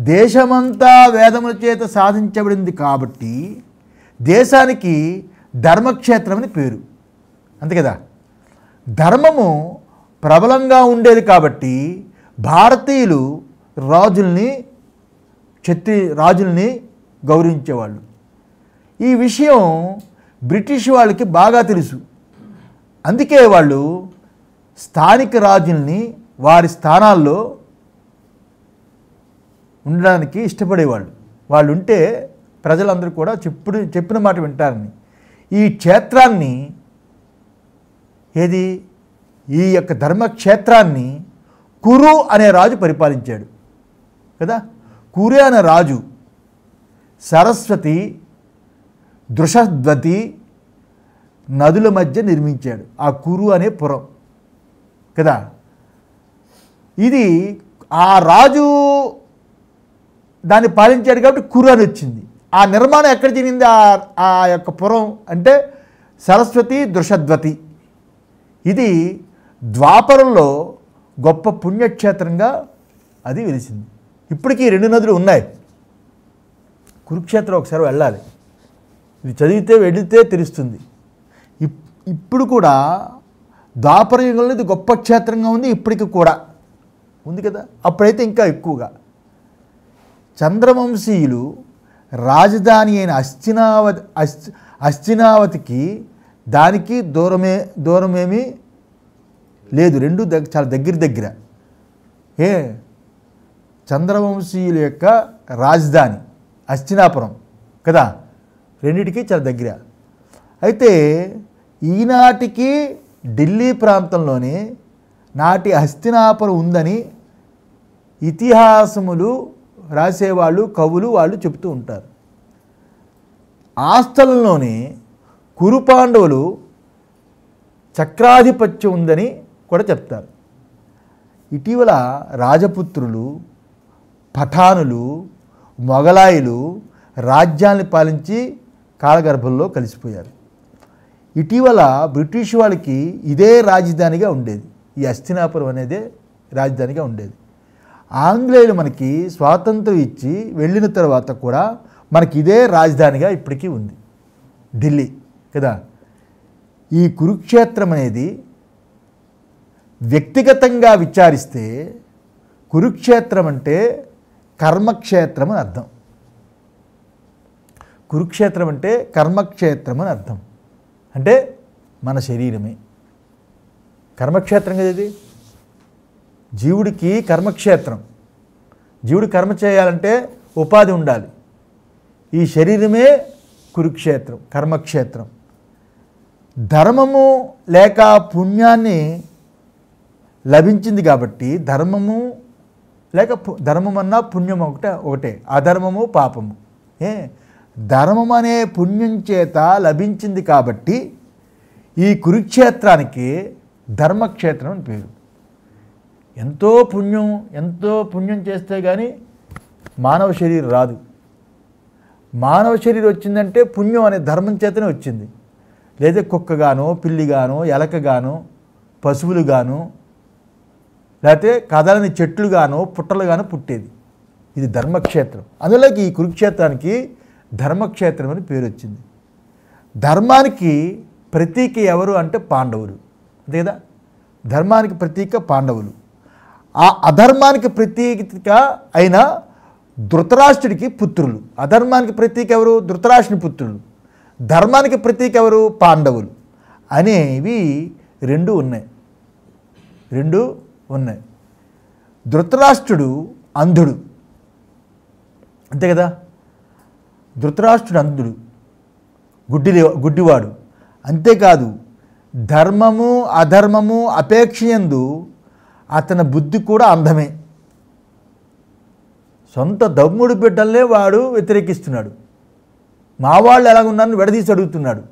దేశమంతా వేదముల చేత సాధించబడింది కాబట్టి దేశానికి ధర్మక్షేత్రం అని పేరు. అంతే కదా? ధర్మము ప్రబలంగా ఉండేది కాబట్టి భారతీయులు రాజుల్ని క్షత్రి రాజుల్ని గౌరవించేవాళ్ళు. ఈ విషయం బ్రిటిష్ వాళ్ళకి బాగా తెలుసు. అందుకే వాళ్ళు స్థానిక రాజుల్ని వారి స్థానాల్లో ఉండడానికి ఇష్టపడేవాళ్ళు. వాళ్ళు ఉంటే ప్రజలందరూ కూడా చెప్పుడు చెప్పిన మాట వింటారని. ఈ క్షేత్రాన్ని ఏది? ఈ యొక్క ధర్మక్షేత్రాన్ని కురు అనే రాజు పరిపాలించాడు. కదా? కురే అనే రాజు సరస్వతి దృషద్వతి నదుల మధ్య నిర్మించాడు. ఆ కురు అనే పురం. కదా? ఇది ఆ రాజు దాన్ని పాలించాడు కాబట్టి కురు అని వచ్చింది. ఆ నిర్మాణం ఎక్కడ జరిగింది? ఆ ఆ యొక్క పురం అంటే సరస్వతి దృషద్వతి. ఇది ద్వాపరంలో గొప్ప పుణ్యక్షేత్రంగా అది వెలిసింది. ఇప్పటికీ రెండు నదులు ఉన్నాయి. కురుక్షేత్రం ఒకసారి వెళ్ళాలి. ఇది చదివితే వెళితే తెలుస్తుంది. ఇప్- ఇప్పుడు కూడా ద్వాపర యుగంలో ఇది గొప్ప క్షేత్రంగా ఉంది ఇప్పటికి కూడా. ఉంది కదా? అప్పుడైతే ఇంకా ఎక్కువగా. చంద్రవంశీయులు రాజధాని అయిన అస్థినావతి అస్థి అస్థినావతికి దానికి దూరమే దూరమేమీ లేదు. రెండు దగ్గ చాలా దగ్గర దగ్గర. ఏ? చంద్రవంశీయుల యొక్క రాజధాని అస్తినాపురం కదా? రెండిటికి చాలా దగ్గర. అయితే ఈనాటికి ఢిల్లీ ప్రాంతంలోనే నాటి హస్తినాపురం ఉందని ఇతిహాసములు రాసేవాళ్ళు కవులు వాళ్ళు చెబుతూ ఉంటారు. ఆ స్థలంలోనే కురుపాండవులు చక్రాధిపత్యం ఉందని కూడా చెప్తారు. ఇటీవల రాజపుత్రులు పఠానులు మొగలాయిలు రాజ్యాన్ని పాలించి కాలగర్భంలో కలిసిపోయారు. ఇటీవల బ్రిటిష్ వాళ్ళకి ఇదే రాజధానిగా ఉండేది. ఈ అస్థినాపురం అనేదే రాజధానిగా ఉండేది. ఆంగ్లేయులు మనకి స్వాతంత్రం ఇచ్చి వెళ్ళిన తర్వాత కూడా మనకి ఇదే రాజధానిగా ఇప్పటికీ ఉంది. ఢిల్లీ కదా? ఈ కురుక్షేత్రం అనేది వ్యక్తిగతంగా విచారిస్తే కురుక్షేత్రం అంటే కర్మక్షేత్రం అని అర్థం. కురుక్షేత్రం అంటే కర్మక్షేత్రం అని అర్థం. అంటే మన శరీరమే. కర్మక్షేత్రం కదా ఇది? జీవుడికి కర్మక్షేత్రం. జీవుడు కర్మ చేయాలంటే ఉపాధి ఉండాలి. ఈ శరీరమే కురుక్షేత్రం కర్మక్షేత్రం. ధర్మము లేక పుణ్యాన్ని లభించింది కాబట్టి ధర్మము లేక పు- ధర్మం అన్నా పుణ్యం ఒకటే ఒకటే. అధర్మము పాపము. ఏ? ధర్మం అనే పుణ్యం చేత లభించింది కాబట్టి ఈ కురుక్షేత్రానికి ధర్మక్షేత్రం అని పేరు. ఎంతో పుణ్యం ఎంతో పుణ్యం చేస్తే కానీ మానవ శరీరం రాదు. మానవ శరీరం వచ్చిందంటే పుణ్యం అనే ధర్మం చేతనే వచ్చింది. లేదా కుక్కగానో పిల్లిగానో ఎలకగానో పశువులుగాను లేకపోతే కదలని చెట్లుగానో పుట్టలుగానో పుట్టేది. ఇది ధర్మక్షేత్రం. అందులోకి ఈ కురుక్షేత్రానికి ధర్మక్షేత్రం అని పేరు వచ్చింది. ధర్మానికి ప్రతీక ఎవరు అంటే పాండవులు. అంతే కదా? ధర్మానికి ప్రతీక పాండవులు. ఆ అధర్మానికి ప్రతీక అయిన ధృతరాష్ట్రుడికి పుత్రులు. అధర్మానికి ప్రతీక ఎవరు? ధృతరాష్ట్రుని పుత్రులు. ధర్మానికి ప్రతీక ఎవరు? పాండవులు. అనేవి రెండు ఉన్నాయి. రెండు ఉన్నాయి. ధృతరాష్ట్రుడు అంధుడు. అంతే కదా? ధృతరాష్ట్రుడు అంధుడు. గుడ్డి గుడ్డివాడు. అంతేకాదు ధర్మము అధర్మము అపేక్షయందు అతని బుద్ధి కూడా అందమే. సొంత దమ్ముడు బిడ్డల్నే వాడు వ్యతిరేకిస్తున్నాడు. మా వాళ్ళు ఎలాగున్నారని విడదీసి అడుగుతున్నాడు.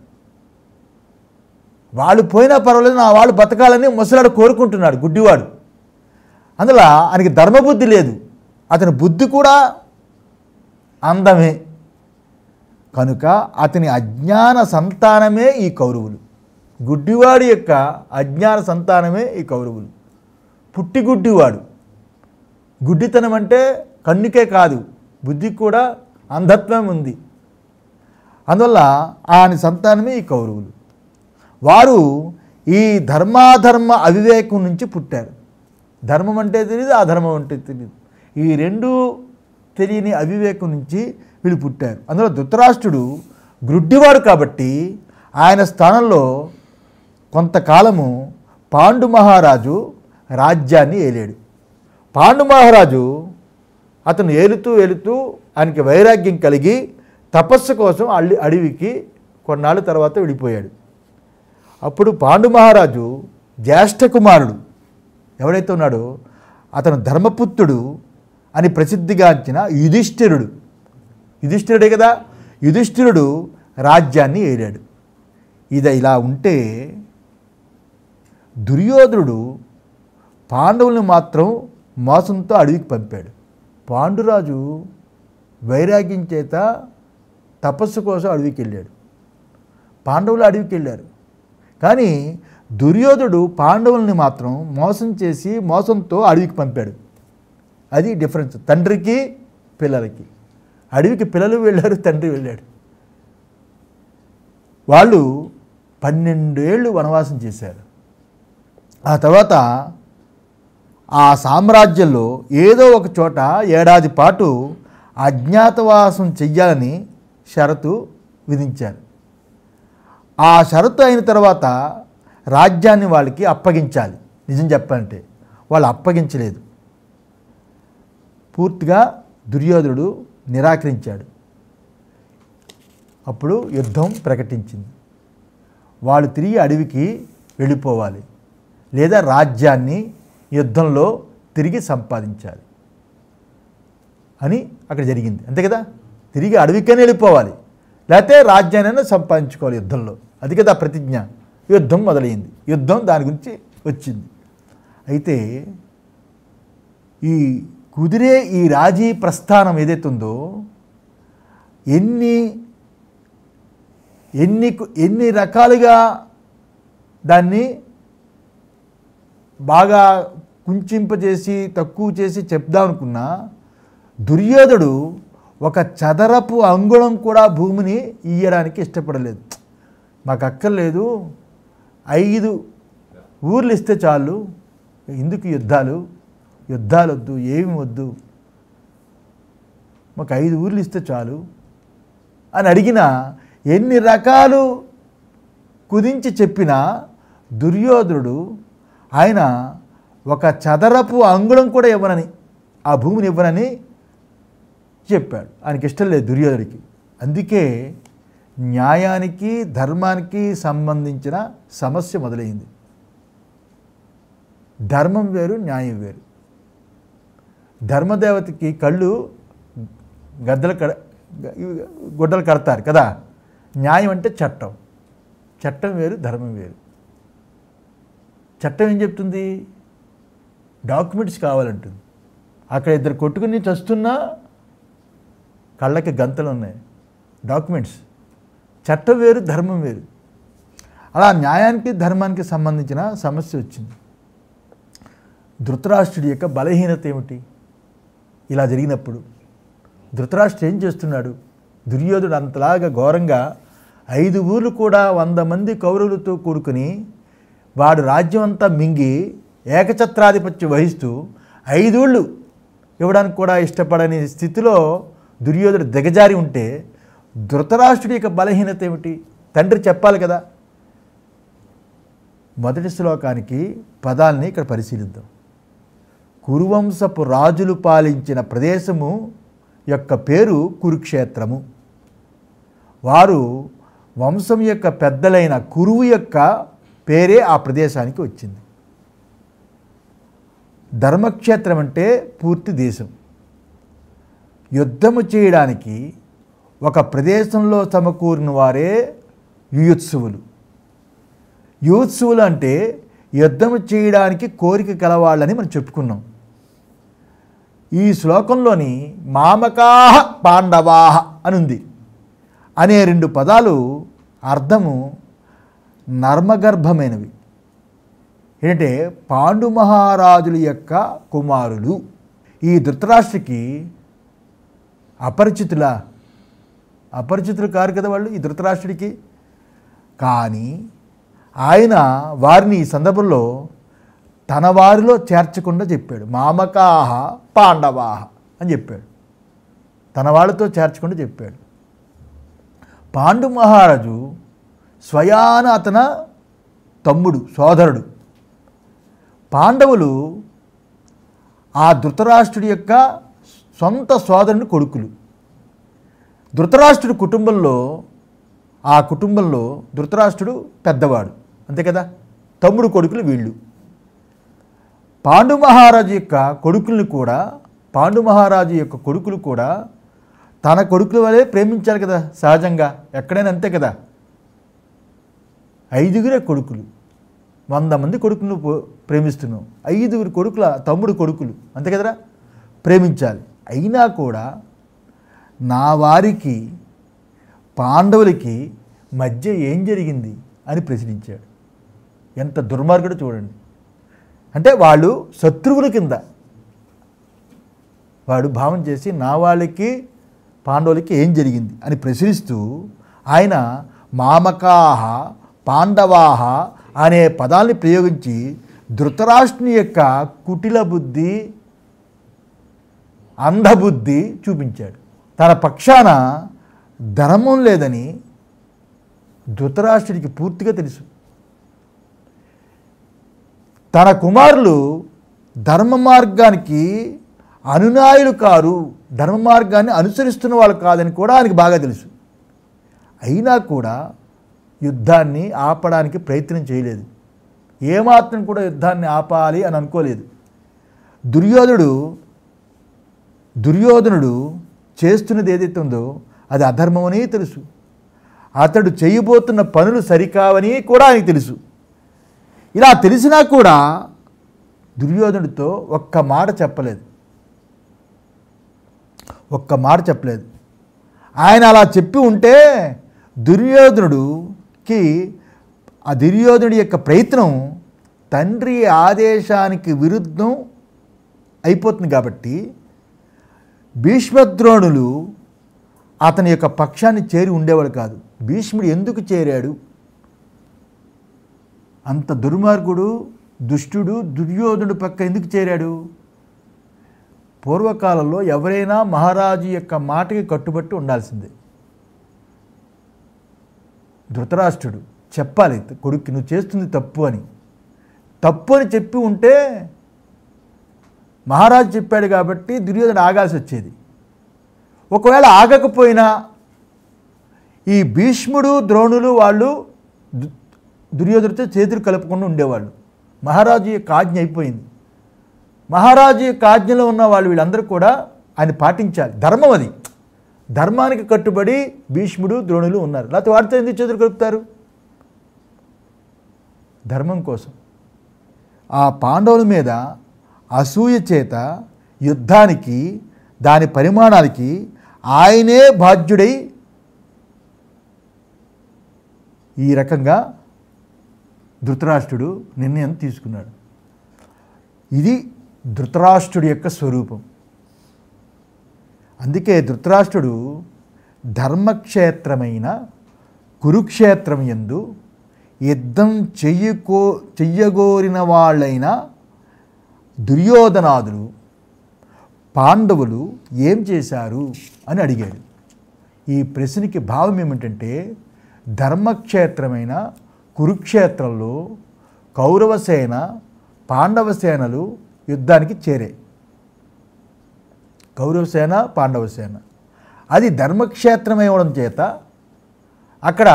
వాళ్ళు పోయినా పర్వాలేదు నా వాళ్ళు బతకాలని ముసలాడు కోరుకుంటున్నాడు గుడ్డివాడు. అందులో ఆయనకి ధర్మబుద్ధి లేదు. అతని బుద్ధి కూడా అందమే. కనుక అతని అజ్ఞాన సంతానమే ఈ కౌరవులు. గుడ్డివాడి యొక్క అజ్ఞాన సంతానమే ఈ కౌరవులు. పుట్టి గుడ్డివాడు గుడ్డితనం అంటే కన్నుకే కాదు బుద్ధికి కూడా అంధత్వం ఉంది. అందువల్ల ఆయన సంతానమే ఈ కౌరవులు. వారు ఈ ధర్మాధర్మ అవివేకం నుంచి పుట్టారు. ధర్మం అంటే తెలియదు అధర్మం అంటే తెలియదు ఈ రెండు తెలియని అవివేకం నుంచి వీళ్ళు పుట్టారు. అందులో ధృతరాష్ట్రుడు గ్రుడ్డివాడు కాబట్టి ఆయన స్థానంలో కొంతకాలము పాండు మహారాజు రాజ్యాన్ని ఏలాడు. పాండు మహారాజు అతను ఏలుతూ ఏలుతూ ఆయనకి వైరాగ్యం కలిగి తపస్సు కోసం అల్లి అడవికి కొన్నాళ్ళ తర్వాత విడిపోయాడు. అప్పుడు పాండు మహారాజు జ్యేష్ఠ కుమారుడు ఎవడైతే ఉన్నాడో అతను ధర్మపుత్రుడు అని ప్రసిద్ధిగాంచిన యుధిష్ఠిరుడు. యుధిష్ఠిరుడే కదా? యుధిష్ఠిరుడు రాజ్యాన్ని ఏలాడు. ఇది ఇలా ఉంటే దుర్యోధనుడు పాండవుల్ని మాత్రం మోసంతో అడవికి పంపాడు. పాండురాజు వైరాగ్యం చేత తపస్సు కోసం అడవికి వెళ్ళాడు. పాండవులు అడవికి వెళ్ళారు. కానీ దుర్యోధుడు పాండవుల్ని మాత్రం మోసం చేసి మోసంతో అడవికి పంపాడు. అది డిఫరెన్స్. తండ్రికి పిల్లలకి. అడవికి పిల్లలు వెళ్ళారు తండ్రి వెళ్ళాడు. వాళ్ళు పన్నెండేళ్ళు వనవాసం చేశారు. ఆ తర్వాత ఆ సామ్రాజ్యంలో ఏదో ఒక చోట ఏడాది పాటు అజ్ఞాతవాసం చెయ్యాలని షరతు విధించారు. ఆ షరతు అయిన తర్వాత రాజ్యాన్ని వాళ్ళకి అప్పగించాలి. నిజం చెప్పాలంటే వాళ్ళు అప్పగించలేదు. పూర్తిగా దుర్యోధనుడు నిరాకరించాడు. అప్పుడు యుద్ధం ప్రకటించింది. వాళ్ళు తిరిగి అడవికి వెళ్ళిపోవాలి లేదా రాజ్యాన్ని యుద్ధంలో తిరిగి సంపాదించాలి అని అక్కడ జరిగింది. అంతే కదా? తిరిగి అడవికైనా వెళ్ళిపోవాలి. లేకపోతే రాజ్యాన్ని సంపాదించుకోవాలి యుద్ధంలో. అది కదా ప్రతిజ్ఞ. యుద్ధం మొదలైంది. యుద్ధం దాని గురించి వచ్చింది. అయితే ఈ కుదిరే ఈ రాజీ ప్రస్థానం ఏదైతే ఉందో ఎన్ని ఎన్ని ఎన్ని రకాలుగా దాన్ని బాగా కుంచింపజేసి తక్కువ చేసి చెప్దామనుకున్నా దుర్యోధుడు ఒక చదరపు అంగుళం కూడా భూమిని ఇయ్యడానికి ఇష్టపడలేదు. మాకు అక్కర్లేదు. ఐదు ఊర్లు ఇస్తే చాలు. ఎందుకు యుద్ధాలు? యుద్ధాలు వద్దు ఏమి వద్దు. మాకు ఐదు ఊర్లు ఇస్తే చాలు. అని అడిగిన ఎన్ని రకాలు కుదించి చెప్పిన దుర్యోధనుడు ఆయన ఒక చదరపు అంగుళం కూడా ఇవ్వనని ఆ భూమిని ఇవ్వనని చెప్పాడు. ఆయనకి ఇష్టం లేదు దుర్యోధుడికి అందుకే న్యాయానికి ధర్మానికి సంబంధించిన సమస్య మొదలైంది. ధర్మం వేరు న్యాయం వేరు. ధర్మదేవతకి కళ్ళు గద్దలు కడ గుడ్డలు కడతారు కదా. న్యాయం అంటే చట్టం. చట్టం వేరు ధర్మం వేరు. చట్టం ఏం చెప్తుంది? డాక్యుమెంట్స్ కావాలంటుంది. అక్కడ ఇద్దరు కొట్టుకుని చస్తున్నా కళ్ళకి గంతలు ఉన్నాయి. డాక్యుమెంట్స్. చట్టం వేరు ధర్మం వేరు. అలా న్యాయానికి ధర్మానికి సంబంధించిన సమస్య వచ్చింది. ధృతరాష్ట్రుడి యొక్క బలహీనత ఏమిటి? ఇలా జరిగినప్పుడు ధృతరాష్ట్రుడు ఏం చేస్తున్నాడు? దుర్యోధుడు అంతలాగా ఘోరంగా ఐదు ఊర్లు కూడా వంద మంది కౌరవులతో కూడుకుని వాడు రాజ్యం అంతా మింగి ఏకఛత్రాధిపత్యం వహిస్తూ ఐదూళ్ళు ఇవ్వడానికి కూడా ఇష్టపడని స్థితిలో దుర్యోధుడు దిగజారి ఉంటే ధృతరాష్ట్రుడి యొక్క బలహీనత ఏమిటి? తండ్రి చెప్పాలి కదా. మొదటి శ్లోకానికి పదాల్ని ఇక్కడ పరిశీలిద్దాం. కురువంశపు రాజులు పాలించిన ప్రదేశము యొక్క పేరు కురుక్షేత్రము. వారు వంశం యొక్క పెద్దలైన కురువు యొక్క పేరే ఆ ప్రదేశానికి వచ్చింది. ధర్మక్షేత్రం అంటే పూర్తి దేశం. యుద్ధము చేయడానికి ఒక ప్రదేశంలో సమకూరిన వారే యుయుత్సువులు. యూత్సువులు అంటే యుద్ధము చేయడానికి కోరిక కలవాళ్ళని మనం చెప్పుకున్నాం. ఈ శ్లోకంలోని మామకాహ పాండవాహ అని ఉంది అనే రెండు పదాలు అర్థము నర్మగర్భమైనవి. ఏంటంటే పాండు మహారాజుల యొక్క కుమారులు ఈ ధృతరాష్ట్రకి అపరిచితుల అపరిచితులు కారు కదా వాళ్ళు ఈ ధృతరాష్ట్రుడికి? కానీ ఆయన వారిని ఈ సందర్భంలో తన వారిలో చేర్చకుండా చెప్పాడు. మామకాహ పాండవాహ అని చెప్పాడు. తన వాళ్ళతో చేర్చకుండా చెప్పాడు. పాండు మహారాజు స్వయాన అతన తమ్ముడు సోదరుడు. పాండవులు ఆ ధృతరాష్ట్రుడి యొక్క సొంత సోదరుని కొడుకులు. ధృతరాష్ట్రుడి కుటుంబంలో ఆ కుటుంబంలో ధృతరాష్ట్రుడు పెద్దవాడు. అంతే కదా? తమ్ముడు కొడుకులు వీళ్ళు. పాండు మహారాజు యొక్క కొడుకుల్ని కూడా పాండు మహారాజు యొక్క కొడుకులు కూడా తన కొడుకుల వలె ప్రేమించాలి కదా సహజంగా. ఎక్కడైనా అంతే కదా? ఐదుగురే కొడుకులు. వంద మంది కొడుకులు ప్రేమిస్తున్నావు ఐదుగురు కొడుకుల తమ్ముడు కొడుకులు. అంతే కదరా? ప్రేమించాలి. అయినా కూడా నా వారికి పాండవులకి మధ్య ఏం జరిగింది అని ప్రశ్నించాడు. ఎంత దుర్మార్గుడు చూడండి. అంటే వాళ్ళు శత్రువుల కింద. వాడు భావం చేసి నా వాళ్ళకి పాండవులకి ఏం జరిగింది అని ప్రశ్నిస్తూ ఆయన మామకాహ పాండవాహ అనే పదాల్ని ప్రయోగించి ధృతరాష్ట్రుని యొక్క కుటిల బుద్ధి అంధబుద్ధి చూపించాడు. తన పక్షాన ధర్మం లేదని ధృతరాష్ట్రుడికి పూర్తిగా తెలుసు. తన కుమారులు ధర్మ మార్గానికి అనునాయులు కారు ధర్మ మార్గాన్ని అనుసరిస్తున్న వాళ్ళు కాదని కూడా ఆయనకి బాగా తెలుసు. అయినా కూడా యుద్ధాన్ని ఆపడానికి ప్రయత్నం చేయలేదు. ఏమాత్రం కూడా యుద్ధాన్ని ఆపాలి అని అనుకోలేదు. దుర్యోధనుడు దుర్యోధనుడు చేస్తున్నది ఏదైతే ఉందో అది అధర్మమని తెలుసు. అతడు చేయబోతున్న పనులు సరికావని కూడా ఆయనకు తెలుసు. ఇలా తెలిసినా కూడా దుర్యోధనుడితో ఒక్క మాట చెప్పలేదు. ఒక్క మాట చెప్పలేదు. ఆయన అలా చెప్పి ఉంటే దుర్యోధనుడు కి ఆ దుర్యోధనుడి యొక్క ప్రయత్నం తండ్రి ఆదేశానికి విరుద్ధం అయిపోతుంది కాబట్టి భీష్మద్రోణులు అతని యొక్క పక్షాన్ని చేరి ఉండేవాడు కాదు. భీష్ముడు ఎందుకు చేరాడు? అంత దుర్మార్గుడు దుష్టుడు దుర్యోధనుడు పక్క ఎందుకు చేరాడు? పూర్వకాలంలో ఎవరైనా మహారాజు యొక్క మాటకి కట్టుబట్టి ఉండాల్సిందే. ధృతరాష్ట్రుడు చెప్పాలి కొడుక్కి నువ్వు చేస్తుంది తప్పు అని. తప్పు అని చెప్పి ఉంటే మహారాజు చెప్పాడు కాబట్టి దుర్యోధన ఆగాల్సి వచ్చేది. ఒకవేళ ఆగకపోయినా ఈ భీష్ముడు ద్రోణులు వాళ్ళు దుర్యోధనతో చేతులు కలుపుకుండా ఉండేవాళ్ళు. మహారాజు యొక్క ఆజ్ఞ అయిపోయింది. మహారాజు యొక్క ఆజ్ఞలో ఉన్న వాళ్ళు వీళ్ళందరూ కూడా ఆయన పాటించాలి. ధర్మం అది. ధర్మానికి కట్టుబడి భీష్ముడు ద్రోణులు ఉన్నారు. లేకపోతే వారితో ఎందుకు చేతులు కలుపుతారు? ధర్మం కోసం. ఆ పాండవుల మీద అసూయ చేత యుద్ధానికి దాని పరిమాణాలకి ఆయనే బాధ్యుడై ఈ రకంగా ధృతరాష్ట్రుడు నిర్ణయం తీసుకున్నాడు. ఇది ధృతరాష్ట్రుడి యొక్క స్వరూపం. అందుకే ధృతరాష్ట్రుడు ధర్మక్షేత్రమైన కురుక్షేత్రం యందు యుద్ధం చెయ్యుకో చెయ్యగోరిన వాళ్ళైన దుర్యోధనాదులు పాండవులు ఏం చేశారు అని అడిగాడు. ఈ ప్రశ్నకి భావం ఏమిటంటే ధర్మక్షేత్రమైన కురుక్షేత్రంలో కౌరవసేన పాండవసేనలు యుద్ధానికి చేరాయి. కౌరవసేన పాండవసేన అది ధర్మక్షేత్రం ఇవ్వడం చేత అక్కడ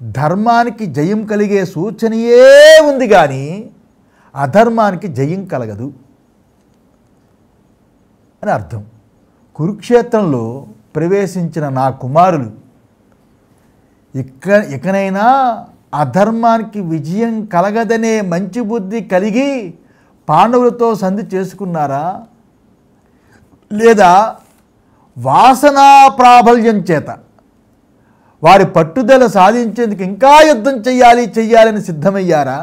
ధర్మానికి జయం కలిగే సూచనయే ఉంది కానీ అధర్మానికి జయం కలగదు అని అర్థం. కురుక్షేత్రంలో ప్రవేశించిన నా కుమారులు ఇక ఇకనైనా అధర్మానికి విజయం కలగదనే మంచి బుద్ధి కలిగి పాండవులతో సంధి చేసుకున్నారా? లేదా వాసనా ప్రాబల్యం చేత వారి పట్టుదల సాధించేందుకు ఇంకా యుద్ధం చెయ్యాలి చెయ్యాలని సిద్ధమయ్యారా?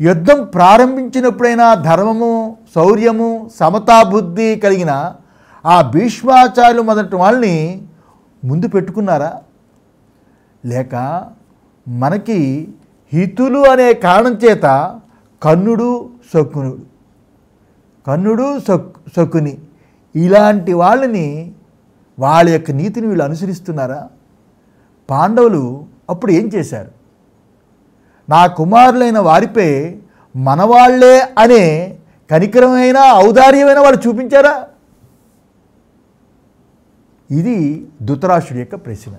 యుద్ధం ప్రారంభించినప్పుడైనా ధర్మము శౌర్యము సమతాబుద్ధి కలిగిన ఆ భీష్మాచార్యులు మొదటి వాళ్ళని ముందు పెట్టుకున్నారా? లేక మనకి హితులు అనే కారణం చేత కన్నుడు శకునుడు కన్నుడు సొక్కుని. ఇలాంటి వాళ్ళని వాళ్ళ యొక్క నీతిని వీళ్ళు అనుసరిస్తున్నారా? పాండవులు అప్పుడు ఏం చేశారు? నా కుమారులైన వారిపై మనవాళ్ళే అనే కనికరమైన ఔదార్యమైన వాళ్ళు చూపించారా? ఇది ధృతరాష్ట్రుడి యొక్క ప్రశ్న.